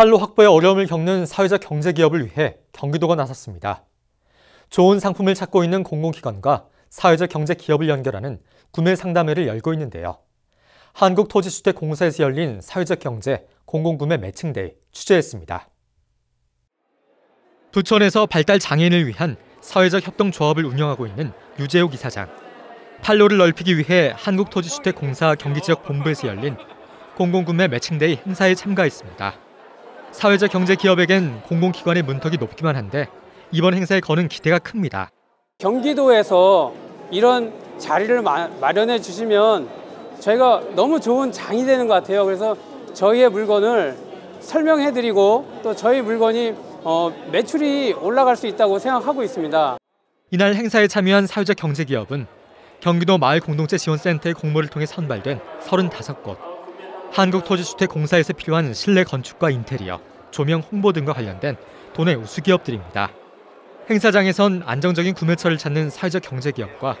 판로 확보에 어려움을 겪는 사회적 경제 기업을 위해 경기도가 나섰습니다. 좋은 상품을 찾고 있는 공공기관과 사회적 경제 기업을 연결하는 구매 상담회를 열고 있는데요. 한국토지주택공사에서 열린 사회적 경제 공공구매 매칭데이 취재했습니다. 부천에서 발달 장애인을 위한 사회적 협동조합을 운영하고 있는 유재욱 이사장. 판로를 넓히기 위해 한국토지주택공사 경기지역 본부에서 열린 공공구매 매칭데이 행사에 참가했습니다. 사회적 경제 기업에겐 공공기관의 문턱이 높기만 한데 이번 행사에 거는 기대가 큽니다. 경기도에서 이런 자리를 마, 마련해 주시면 저희가 너무 좋은 장이 되는 것 같아요. 그래서 저희의 물건을 설명해 드리고 또 저희 물건이 어, 매출이 올라갈 수 있다고 생각하고 있습니다. 이날 행사에 참여한 사회적 경제 기업은 경기도 마을 공동체 지원센터의 공모를 통해 선발된 35곳. 한국토지주택공사에서 필요한 실내 건축과 인테리어, 조명 홍보 등과 관련된 도내 우수 기업들입니다. 행사장에선 안정적인 구매처를 찾는 사회적 경제 기업과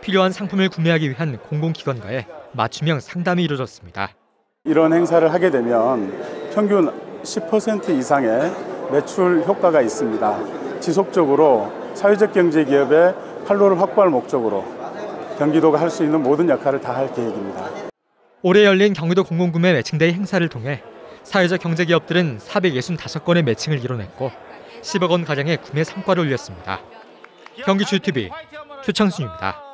필요한 상품을 구매하기 위한 공공기관과의 맞춤형 상담이 이루어졌습니다. 이런 행사를 하게 되면 평균 10% 이상의 매출 효과가 있습니다. 지속적으로 사회적 경제 기업의 판로를 확보할 목적으로 경기도가 할 수 있는 모든 역할을 다 할 계획입니다. 올해 열린 경기도 공공구매 매칭데이 행사를 통해 사회적 경제 기업들은 465건의 매칭을 이뤄냈고 10억 원 가량의 구매 성과를 올렸습니다. 경기 주TV 최창순입니다.